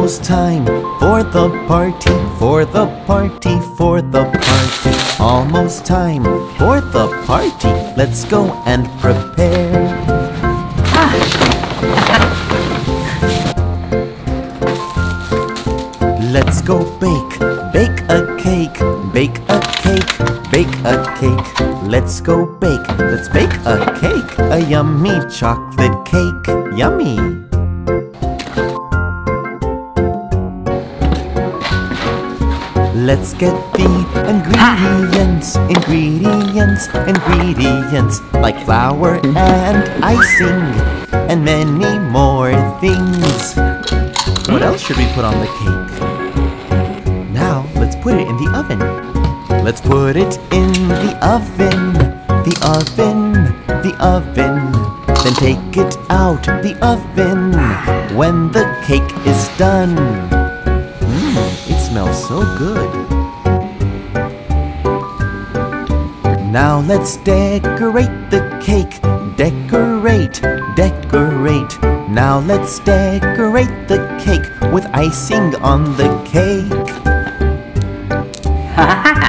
almost time for the party, for the party, for the party. Almost time for the party. Let's go and prepare. Bake a cake, bake a cake. Let's go bake, let's bake a cake, a yummy chocolate cake, yummy. Let's get the ingredients, ingredients, ingredients like flour and icing and many more things. What else should we put on the cake? Now let's put it in the oven. Let's put it in the oven, the oven, the oven. Then take it out the oven when the cake is done. Mmm, it smells so good. Now let's decorate the cake. Decorate, decorate. Now let's decorate the cake with icing on the cake.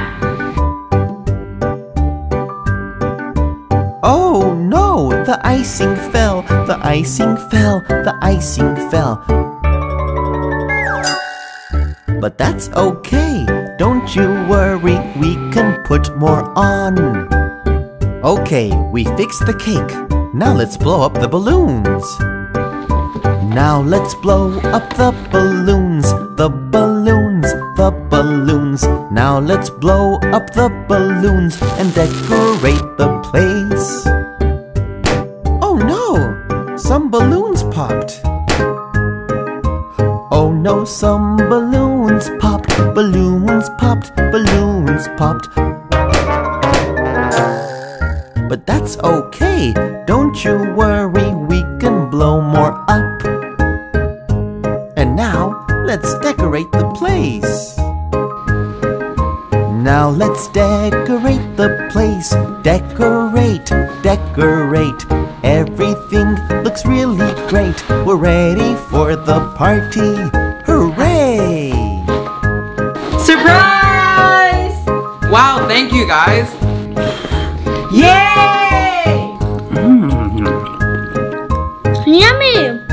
Oh no, the icing fell, the icing fell, the icing fell. But that's okay, don't you worry, we can put more on. Okay, we fixed the cake. Now let's blow up the balloons. Now let's blow up the balloons, the balloons, the balloons. Now let's blow up the balloons and decorate the place. Oh no! Some balloons popped. Oh no, some balloons popped, balloons popped, balloons popped. But that's okay, don't you worry, we can blow more up. Now let's decorate the place. Decorate, decorate. Everything looks really great. We're ready for the party. Hooray! Surprise! Wow, thank you guys. Yay! Mm. Yummy!